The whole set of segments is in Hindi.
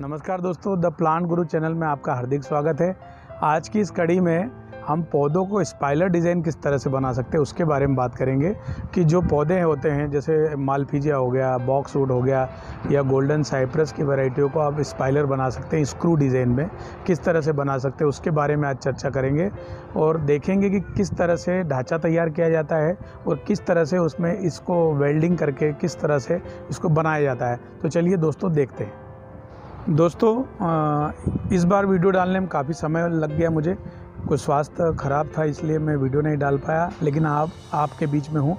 नमस्कार दोस्तों, द प्लांट गुरु चैनल में आपका हार्दिक स्वागत है। आज की इस कड़ी में हम पौधों को स्पाइलर डिज़ाइन किस तरह से बना सकते हैं, उसके बारे में बात करेंगे कि जो पौधे होते हैं, जैसे मालफीजिया हो गया बॉक्सवुड हो गया, या गोल्डन साइप्रस की वैरायटियों को आप स्पाइलर बना सकते हैं, स्क्रू डिज़ाइन में किस तरह से बना सकते हैं, उसके बारे में आज चर्चा करेंगे और देखेंगे कि किस तरह से ढांचा तैयार किया जाता है और किस तरह से उसमें इसको वेल्डिंग करके किस तरह से इसको बनाया जाता है। तो चलिए दोस्तों, देखते हैं। दोस्तों इस बार वीडियो डालने में काफ़ी समय लग गया मुझे। कुछ स्वास्थ्य ख़राब था, इसलिए मैं वीडियो नहीं डाल पाया, लेकिन आप, आपके बीच में हूँ।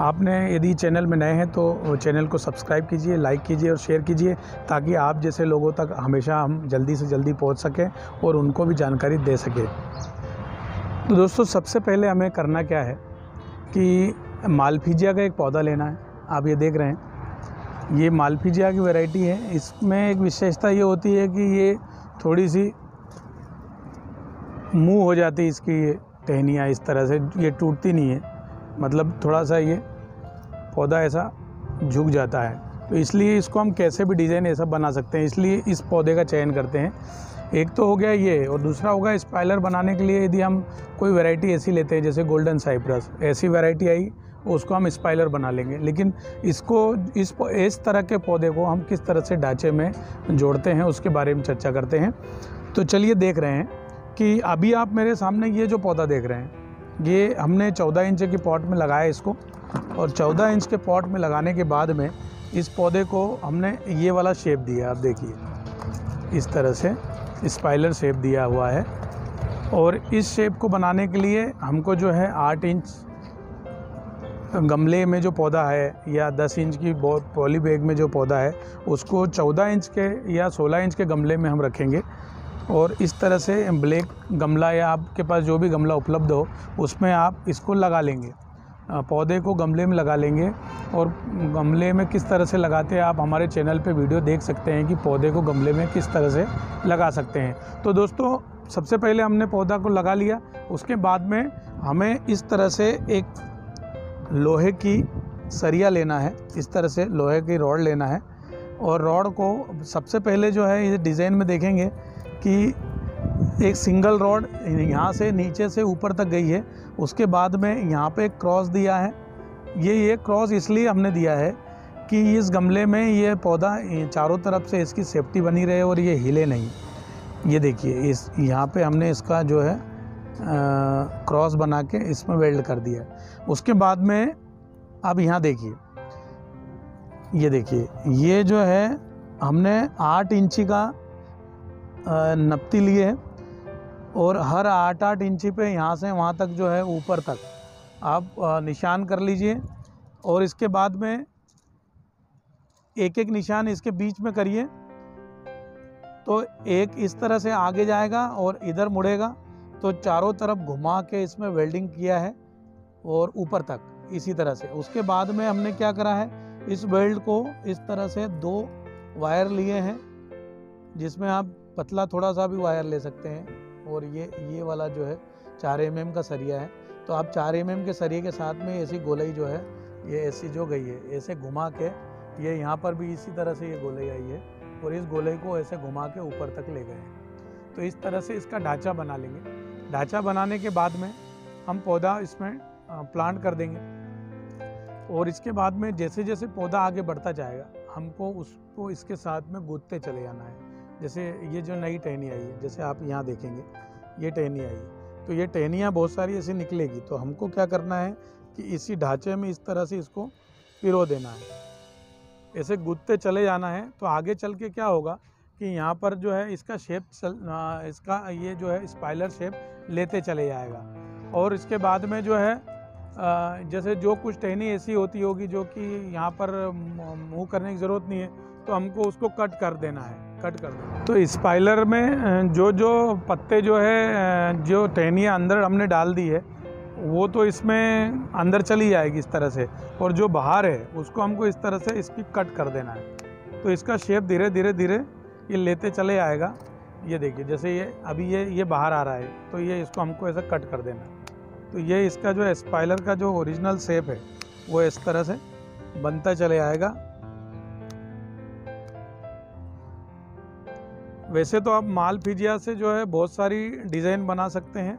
आपने यदि चैनल में नए हैं तो चैनल को सब्सक्राइब कीजिए, लाइक कीजिए और शेयर कीजिए, ताकि आप जैसे लोगों तक हमेशा हम जल्दी से जल्दी पहुँच सकें और उनको भी जानकारी दे सकें। तो दोस्तों, सबसे पहले हमें करना क्या है कि मालफीजिया का एक पौधा लेना है। आप ये देख रहे हैं ये मालपीजिया की वैरायटी है। इसमें एक विशेषता ये होती है कि ये थोड़ी सी मुँह हो जाती है इसकी, ये टहनियाँ इस तरह से, ये टूटती नहीं है। मतलब थोड़ा सा ये पौधा ऐसा झुक जाता है। तो इसलिए इसको हम कैसे भी डिज़ाइन ऐसा बना सकते हैं। इसलिए इस पौधे का चयन करते हैं। एक तो हो गया ये और दूसरा होगा स्पाइलर बनाने के लिए यदि हम कोई वैरायटी ऐसी लेते हैं, जैसे गोल्डन साइप्रस। ऐसी वैरायटी आई उसको हम स्पाइलर बना लेंगे। लेकिन इसको, इस इस तरह के पौधे को हम किस तरह से ढांचे में जोड़ते हैं, उसके बारे में चर्चा करते हैं। तो चलिए देख रहे हैं कि अभी आप मेरे सामने ये जो पौधा देख रहे हैं, ये हमने 14 इंच के पॉट में लगाया इसको। और 14 इंच के पॉट में लगाने के बाद में इस पौधे को हमने ये वाला शेप दिया आप देखिए। इस तरह से स्पाइलर शेप दिया हुआ है। और इस शेप को बनाने के लिए हमको जो है आठ इंच गमले में जो पौधा है या 10 इंच की पॉली बैग में जो पौधा है, उसको 14 इंच के या 16 इंच के गमले में हम रखेंगे। और इस तरह से ब्लैक गमला या आपके पास जो भी गमला उपलब्ध हो, उसमें आप इसको लगा लेंगे। पौधे को गमले में लगा लेंगे। और गमले में किस तरह से लगाते हैं, आप हमारे चैनल पे वीडियो देख सकते हैं कि पौधे को गमले में किस तरह से लगा सकते हैं। तो दोस्तों, सबसे पहले हमने पौधा को लगा लिया। उसके बाद में हमें इस तरह से एक लोहे की सरिया लेना है, इस तरह से लोहे की रॉड लेना है। और रॉड को सबसे पहले जो है, इस डिज़ाइन में देखेंगे कि एक सिंगल रॉड यहाँ से नीचे से ऊपर तक गई है। उसके बाद में यहाँ पे एक क्रॉस दिया है। ये ये क्रॉस इसलिए हमने दिया है कि इस गमले में ये पौधा चारों तरफ़ से इसकी सेफ्टी बनी रहे और ये हिले नहीं। ये देखिए, इस, यहाँ पे हमने इसका जो है क्रॉस बना के इसमें वेल्ड कर दिया उसके बाद में अब यहाँ देखिए। ये देखिए, ये जो है, हमने आठ इंची का नपती लिए है और हर आठ आठ इंची पे यहाँ से वहाँ तक जो है ऊपर तक। आप निशान कर लीजिए और इसके बाद में एक एक निशान इसके बीच में करिए। तो एक इस तरह से आगे जाएगा और इधर मुड़ेगा। तो चारों तरफ़ घुमा के इसमें वेल्डिंग किया है। और ऊपर तक, इसी तरह से। उसके बाद में हमने क्या करा है? इस वेल्ड को इस तरह से दो वायर लिए हैं, जिसमें आप पतला थोड़ा सा भी वायर ले सकते हैं। और ये ये वाला जो है, चार एम का सरिया है। तो आप चार एम के सरिये के साथ में ऐसी गोलाई जो है, ये ऐसी जो गई है, ऐसे घुमा के, ये यहाँ पर भी इसी तरह से ये गोलाई आई है और इस गोलाई को ऐसे घुमा के ऊपर तक ले गए हैं। तो इस तरह से इसका ढांचा बना लेंगे। ढांचा बनाने के बाद में हम पौधा इसमें प्लांट कर देंगे। और इसके बाद में जैसे जैसे पौधा आगे बढ़ता जाएगा, हमको उसको इसके साथ में गूदते चले जाना है। जैसे ये जो नई टहनी आई है, जैसे आप यहाँ देखेंगे, ये टहनी आई है। तो ये टहनियाँ बहुत सारी ऐसी निकलेगी तो हमको क्या करना है कि इसी ढांचे में इस तरह से इसको पिरो देना है। ऐसे गूदते चले जाना है तो आगे चल के क्या होगा कि यहाँ पर जो है इसका शेप चल इसका ये जो है स्पाइलर शेप लेते चले जाएगा। और इसके बाद में जो है जैसे जो कुछ टहनी ऐसी होती होगी जो कि यहाँ पर मुँह करने की ज़रूरत नहीं है तो हमको उसको कट कर देना है, कट कर देना तो स्पाइलर में जो जो पत्ते जो है जो टहनियाँ अंदर हमने डाल दी है, वो तो इसमें अंदर चली जाएगी इस तरह से, और जो बाहर है, उसको हमको इस तरह से इसकी कट कर देना है। तो इसका शेप धीरे धीरे धीरे ये लेते चले आएगा। ये देखिए, जैसे ये, अभी ये ये बाहर आ रहा है तो ये इसको हमको ऐसा कट कर देना तो ये इसका जो स्पाइलर का जो ओरिजिनल शेप है, वो इस तरह से बनता चले आएगा। वैसे तो आप माल फिजिया से जो है, बहुत सारी डिज़ाइन बना सकते हैं।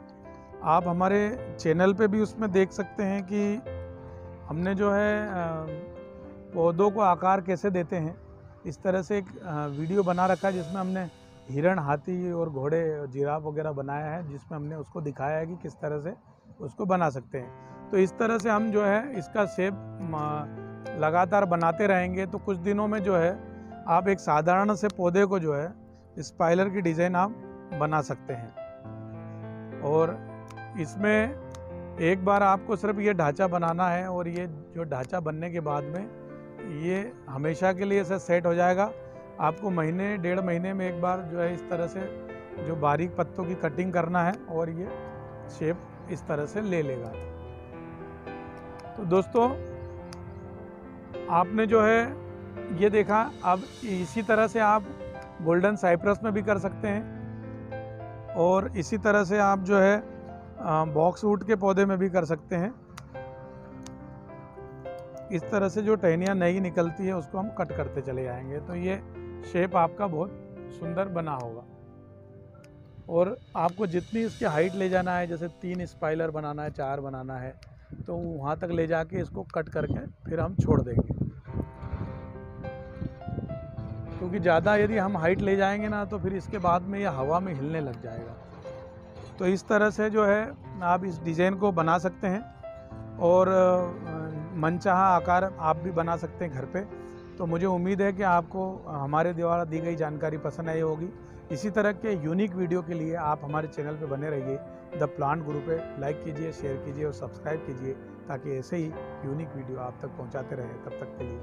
आप हमारे चैनल पे भी उसमें देख सकते हैं कि हमने जो है पौधों को आकार कैसे देते हैं। इस तरह से एक वीडियो बना रखा है जिसमें हमने हिरण, हाथी और घोड़े, जिराफ वगैरह बनाया है, जिसमें हमने उसको दिखाया है कि किस तरह से उसको बना सकते हैं। तो इस तरह से हम जो है इसका शेप लगातार बनाते रहेंगे। तो कुछ दिनों में जो है आप एक साधारण से पौधे को जो है स्पाइलर की डिज़ाइन आप बना सकते हैं। और इसमें एक बार आपको सिर्फ़ ये ढांचा बनाना है और ये जो ढांचा बनने के बाद में ये हमेशा के लिए से सेट हो जाएगा। आपको महीने, डेढ़ महीने में एक बार जो है इस तरह से जो बारीक पत्तों की कटिंग करना है और ये शेप इस तरह से ले लेगा। तो दोस्तों, आपने जो है ये देखा, अब इसी तरह से आप गोल्डन साइप्रस में भी कर सकते हैं और इसी तरह से आप जो है बॉक्स वुड के पौधे में भी कर सकते हैं। इस तरह से जो टहनियाँ नई निकलती है, उसको हम कट करते चले जाएँगे तो ये शेप आपका बहुत सुंदर बना होगा। और आपको जितनी इसकी हाइट ले जाना है, जैसे तीन स्पाइलर बनाना है, चार बनाना है तो वहाँ तक ले जाके इसको कट करके फिर हम छोड़ देंगे। क्योंकि ज़्यादा यदि हम हाइट ले जाएँगे ना तो फिर इसके बाद में यह हवा में हिलने लग जाएगा। तो इस तरह से जो है, आप इस डिज़ाइन को बना सकते हैं और मनचाहा आकार आप भी बना सकते हैं घर पे। तो मुझे उम्मीद है कि आपको हमारे द्वारा दी गई जानकारी पसंद आई होगी। इसी तरह के यूनिक वीडियो के लिए आप हमारे चैनल पर बने रहिए। द प्लांट ग्रुप पे लाइक कीजिए शेयर कीजिए और सब्सक्राइब कीजिए ताकि ऐसे ही यूनिक वीडियो आप तक पहुंचाते रहें। तब तक के लिए